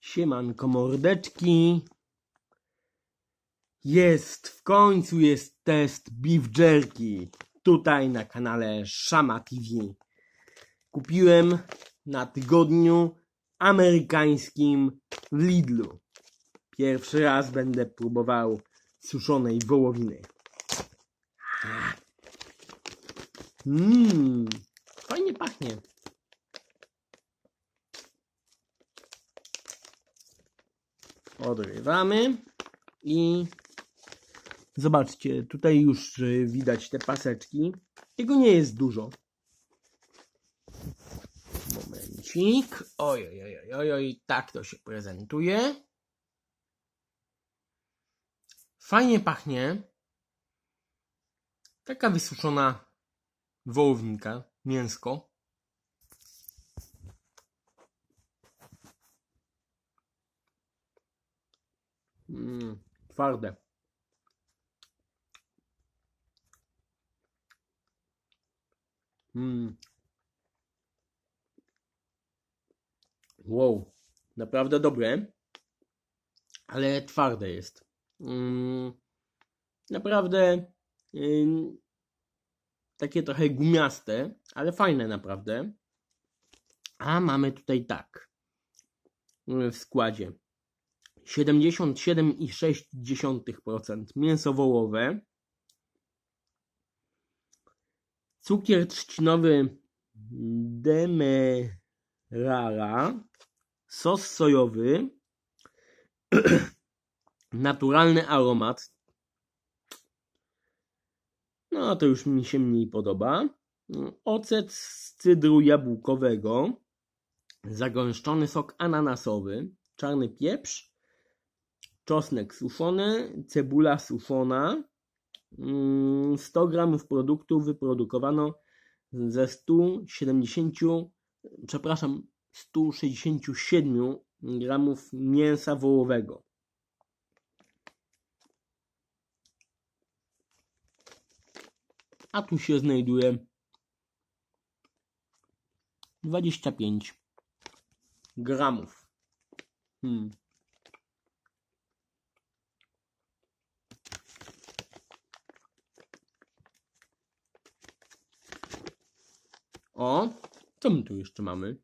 Siemanko mordeczki. Jest, w końcu jest test beef jerky. Tutaj na kanale Shama TV. Kupiłem na tygodniu amerykańskim w Lidlu. Pierwszy raz będę próbował suszonej wołowiny. Mmm, fajnie pachnie. Odrywamy i zobaczcie, tutaj już widać te paseczki. Tego nie jest dużo. Momencik. Oj, oj, oj, oj, oj, tak to się prezentuje. Fajnie pachnie. Taka wysuszona wołowinka, mięsko. Mm, twarde. Mm. Wow, naprawdę dobre, ale twarde jest. Mm, naprawdę takie trochę gumiaste, ale fajne naprawdę. A mamy tutaj tak w składzie 77,6% mięso wołowe, cukier trzcinowy demerara, sos sojowy, naturalny aromat. No to już mi się mniej podoba. Ocet z cydru jabłkowego, zagęszczony sok ananasowy, czarny pieprz, czosnek suszony, cebula suszona, 100 gramów produktu wyprodukowano ze 170, przepraszam, 167 gramów mięsa wołowego. A tu się znajduje 25 gramów. Hmm. O, co my tu jeszcze mamy?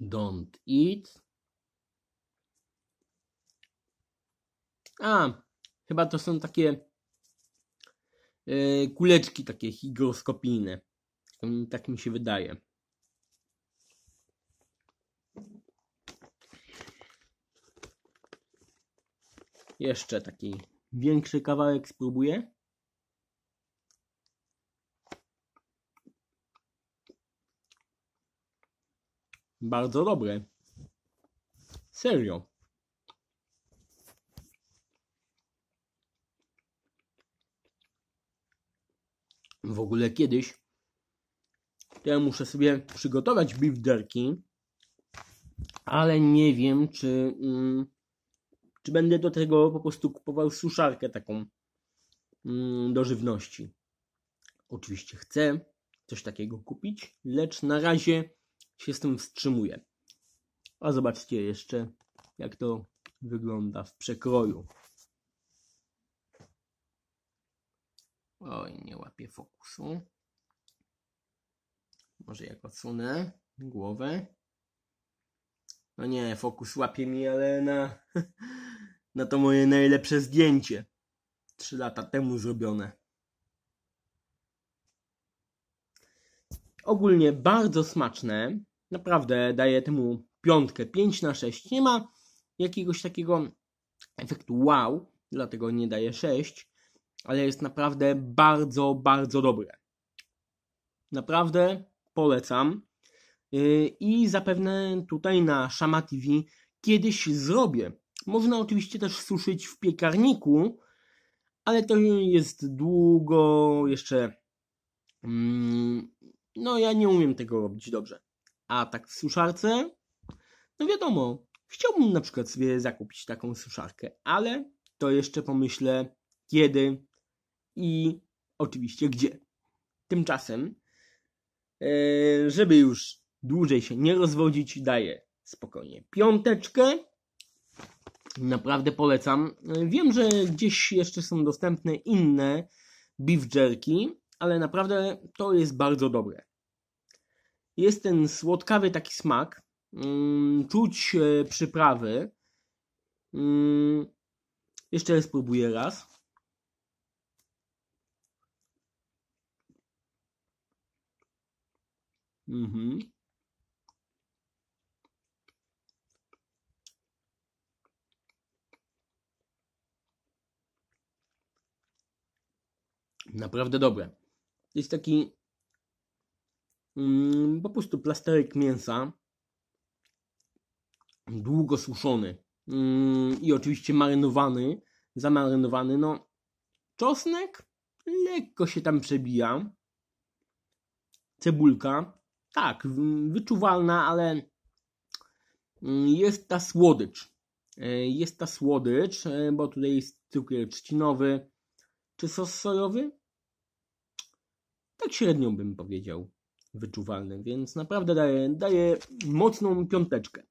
Don't eat. A, chyba to są takie yy, kuleczki takie higroskopijne. Tak mi się wydaje. Jeszcze taki większy kawałek spróbuję. Bardzo dobre. Serio. W ogóle kiedyś to ja muszę sobie przygotować beef jerky, ale nie wiem, czy, mm, czy będę do tego po prostu kupował suszarkę taką mm, do żywności. Oczywiście chcę coś takiego kupić, lecz na razie się z tym wstrzymuję. A zobaczcie jeszcze, jak to wygląda w przekroju. Oj, nie łapię fokusu. Może jak odsunę głowę. No nie, fokus łapie mi, ale na, na to moje najlepsze zdjęcie. Trzy lata temu zrobione. Ogólnie bardzo smaczne. Naprawdę daję temu piątkę 5 na 6. Nie ma jakiegoś takiego efektu wow, dlatego nie daję 6, ale jest naprawdę bardzo, bardzo dobre. Naprawdę polecam. Yy, I zapewne tutaj na Shama TV kiedyś zrobię. Można oczywiście też suszyć w piekarniku, ale to jest długo jeszcze. Mm, no, ja nie umiem tego robić dobrze. A tak w suszarce, no wiadomo, chciałbym na przykład sobie zakupić taką suszarkę, ale to jeszcze pomyślę kiedy i oczywiście gdzie. Tymczasem, e, żeby już dłużej się nie rozwodzić, daję spokojnie piąteczkę. Naprawdę polecam. Wiem, że gdzieś jeszcze są dostępne inne beef jerky, ale naprawdę to jest bardzo dobre. Jest ten słodkawy taki smak, mm, czuć e, przyprawy. Mm, jeszcze spróbuję raz. Mhm. Naprawdę dobre. Jest taki po prostu plasterek mięsa, długo suszony mm, i oczywiście marynowany, zamarynowany. No, czosnek lekko się tam przebija. Cebulka, tak, wyczuwalna, ale mm, jest ta słodycz. E, jest ta słodycz, e, bo tutaj jest cukier trzcinowy, czy sos sojowy? Tak średnio bym powiedział wyczuwalny, więc naprawdę daje, daje mocną piąteczkę.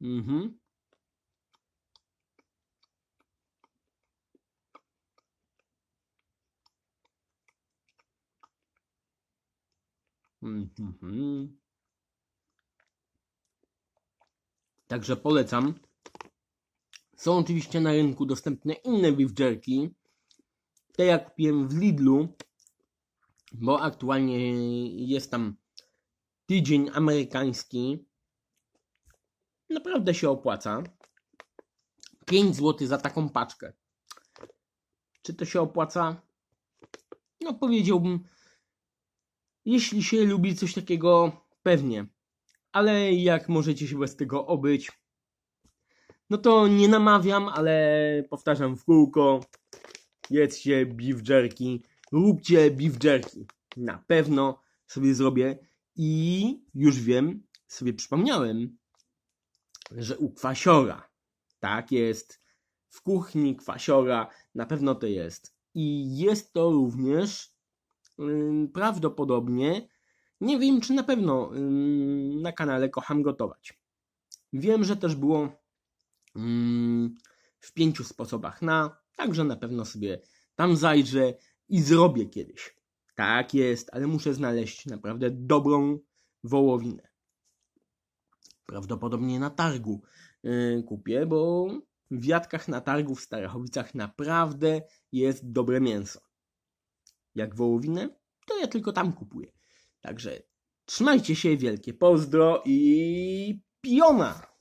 Mhm. Mhm. Także polecam. Są oczywiście na rynku dostępne inne beef jerky. Te jak kupiłem w Lidlu, bo aktualnie jest tam tydzień amerykański. Naprawdę się opłaca. 5 zł za taką paczkę. Czy to się opłaca? No powiedziałbym, jeśli się lubi coś takiego, pewnie. Ale jak możecie się bez tego obyć, no to nie namawiam, ale powtarzam w kółko. Jedzcie beef jerky, róbcie beef jerky. Na pewno sobie zrobię i już wiem, sobie przypomniałem, że u kwasiora. Tak jest. W kuchni kwasiora na pewno to jest. I jest to również yy, prawdopodobnie, nie wiem czy na pewno yy, na kanale Kocham Gotować. Wiem, że też było Mm, w pięciu sposobach na, także na pewno sobie tam zajrzę i zrobię kiedyś. Tak jest, ale muszę znaleźć naprawdę dobrą wołowinę. Prawdopodobnie na targu yy, kupię, bo w Wiatkach na targu w Starachowicach naprawdę jest dobre mięso. Jak wołowinę, to ja tylko tam kupuję. Także trzymajcie się, wielkie pozdro i piona!